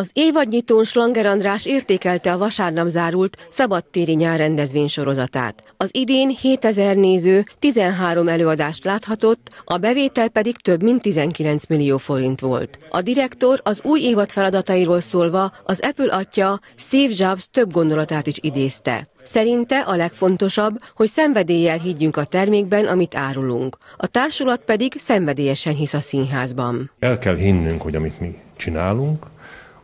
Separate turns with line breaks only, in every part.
Az évadnyitón Slanger András értékelte a vasárnap zárult szabadtéri nyár rendezvény sorozatát. Az idén 7000 néző 13 előadást láthatott, a bevétel pedig több mint 19 millió forint volt. A direktor az új évad feladatairól szólva az Apple atya Steve Jobs több gondolatát is idézte. Szerinte a legfontosabb, hogy szenvedéllyel higgyünk a termékben, amit árulunk. A társulat pedig szenvedélyesen hisz a színházban.
El kell hinnünk, hogy amit mi csinálunk,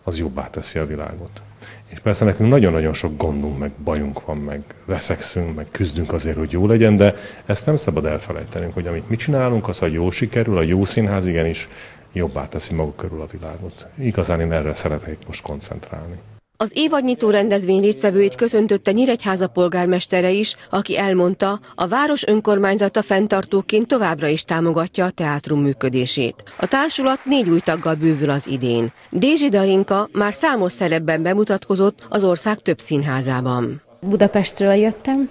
az jobbá teszi a világot. És persze nekünk nagyon-nagyon sok gondunk, meg bajunk van, meg veszekszünk, meg küzdünk azért, hogy jó legyen, de ezt nem szabad elfelejtenünk, hogy amit mi csinálunk, az, ha jó sikerül, a jó színház igenis jobbá teszi maguk körül a világot. Igazán én erre szeretnék most koncentrálni.
Az évadnyitó rendezvény résztvevőit köszöntötte Nyíregyháza polgármestere is, aki elmondta, a város önkormányzata fenntartóként továbbra is támogatja a teátrum működését. A társulat négy új taggal bővül az idén. Dézsi Darinka már számos szerepben bemutatkozott az ország több színházában.
Budapestről jöttem,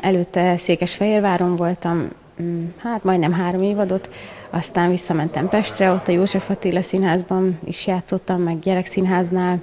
előtte Székesfehérváron voltam, mm, hát majdnem három évadot, aztán visszamentem Pestre, ott a József Attila színházban is játszottam, meg gyerekszínháznál,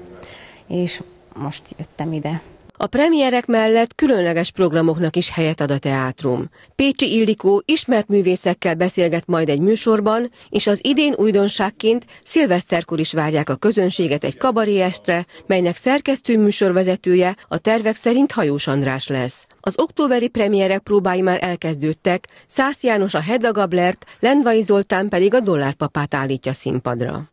és most jöttem ide.
A premierek mellett különleges programoknak is helyet ad a teátrum. Pécsi Illikó ismert művészekkel beszélget majd egy műsorban, és az idén újdonságként szilveszterkor is várják a közönséget egy kabaréestre, melynek szerkesztő műsorvezetője a tervek szerint Hajós András lesz. Az októberi premierek próbái már elkezdődtek, Szász János a Hedda Gablert, Lendvai Zoltán pedig a Dollárpapát állítja színpadra.